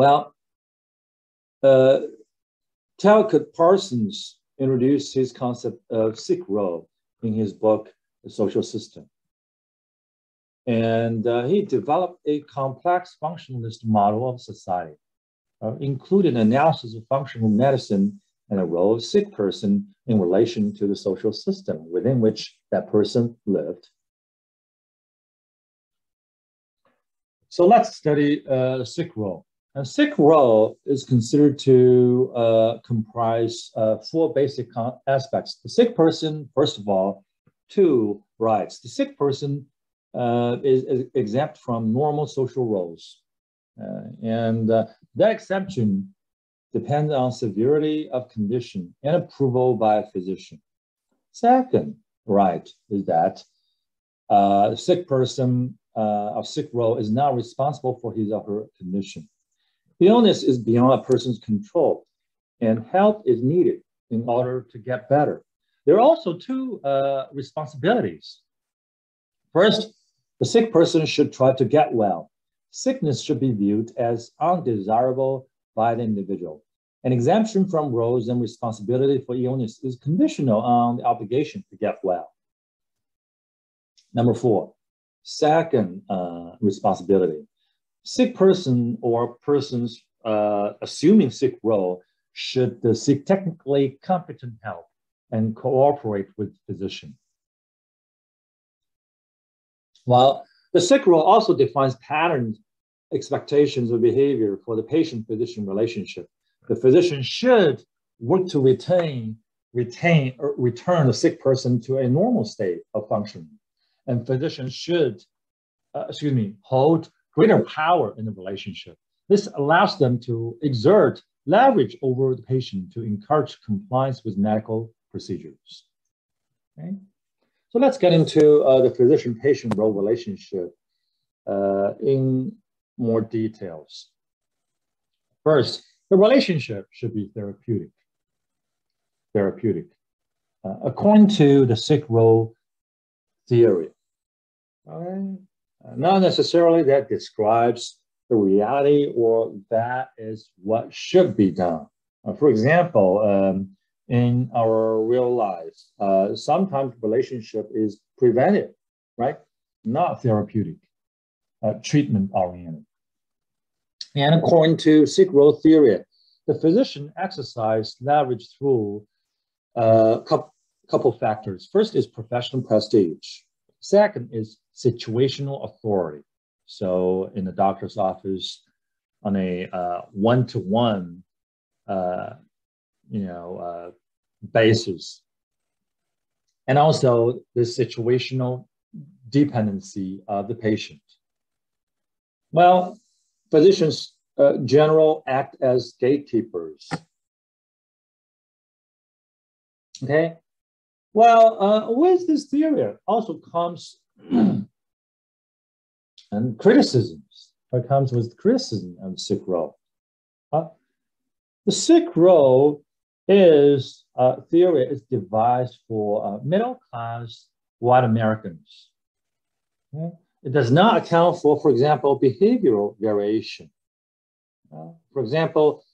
Well, uh, Talcott Parsons introduced his concept of sick role in his book, The Social System. And uh, he developed a complex functionalist model of society, uh, including analysis of functional medicine and the role of sick person in relation to the social system within which that person lived. So let's study uh, sick role. A sick role is considered to uh, comprise uh, four basic aspects. The sick person, first of all, two rights. The sick person uh, is, is, exempt from normal social roles. Uh, and uh, that exemption depends on severity of condition and approval by a physician. Second right is that uh, sick person of sick role is not responsible for his or her condition. Illness is beyond a person's control, and help is needed in order to get better. There are also two uh, responsibilities. First, the sick person should try to get well. Sickness should be viewed as undesirable by the individual. An exemption from roles and responsibility for illness is conditional on the obligation to get well. Number four, second uh, responsibility sick person or persons uh, assuming sick role should seek technically competent help and cooperate with physician. While the sick role also defines patterns, expectations of behavior for the patient-physician relationship. The physician should work to retain, retain or return the sick person to a normal state of functioning. And physicians should, uh, excuse me, hold greater power in the relationship. This allows them to exert leverage over the patient to encourage compliance with medical procedures. Okay? So let's get into uh, the physician-patient role relationship uh, in more details. First, the relationship should be therapeutic. Therapeutic. Uh, according to the sick role theory, right, not necessarily that describes the reality or that is what should be done. Uh, for example, um, in our real lives, uh, sometimes relationship is preventive, right? Not therapeutic, uh, treatment oriented. And according to sick role theory, the physician exercise leverage through a uh, couple, couple factors. First is professional prestige. Second is situational authority. So in the doctor's office, on a uh, one-to-one, uh, you know, uh, basis, and also the situational dependency of the patient. Well, physicians uh, general act as gatekeepers. Okay, well, uh, with this theory also comes and criticisms. It comes with criticism of sick role. Uh, the sick role is a theory is devised for uh, middle class white Americans. Okay? It does not account for, for example, behavioral variation. Uh, for example,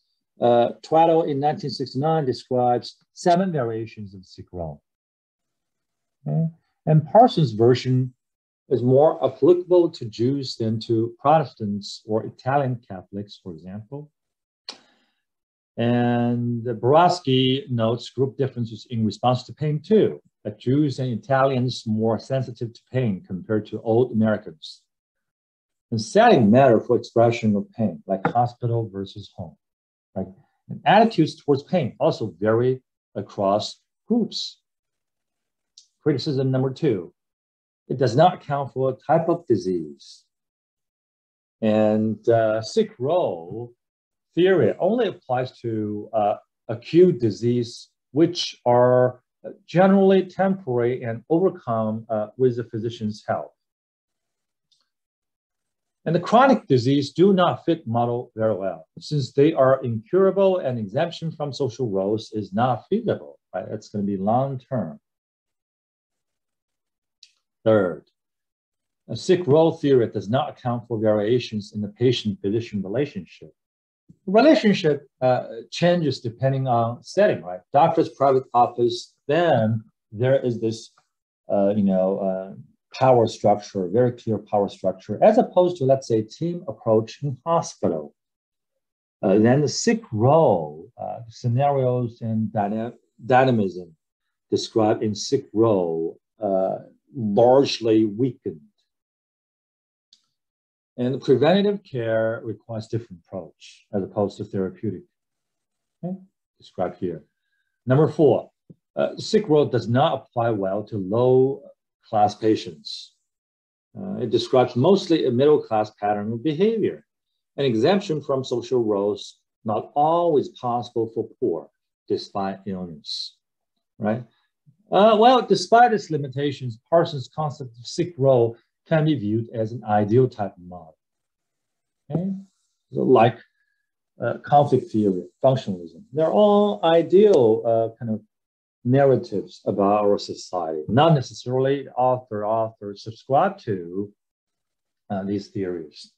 uh, Twaddle in 1969 describes seven variations of sick role. Okay? And Parsons' version is more applicable to Jews than to Protestants or Italian Catholics, for example. And Zborowski notes group differences in response to pain too, that Jews and Italians more sensitive to pain compared to old Americans. And setting matter for expression of pain, like hospital versus home. Right? And attitudes towards pain also vary across groups. Criticism number two, it does not account for a type of disease. And uh, sick role theory only applies to uh, acute disease, which are generally temporary and overcome uh, with the physician's help. And the chronic disease do not fit model very well, since they are incurable and exemption from social roles is not feasible, right? Going to be long term. Third, a sick role theory does not account for variations in the patient-physician relationship. Relationship uh, changes depending on setting, right? Doctor's private office, then there is this, uh, you know, uh, power structure, very clear power structure, as opposed to, let's say, team approach in hospital. Uh, then the sick role, uh, scenarios and dyna dynamism described in sick role uh, largely weakened. And preventative care requires different approach as opposed to therapeutic. Okay? Described here. Number four, uh, sick role does not apply well to low class patients. Uh, it describes mostly a middle class pattern of behavior. An exemption from social roles not always possible for poor despite illness, right? Uh, well, despite its limitations, Parsons' concept of sick role can be viewed as an ideal type of model. Okay? So like uh, conflict theory, functionalism, they're all ideal uh, kind of narratives about our society. Not necessarily author author subscribe to uh, these theories.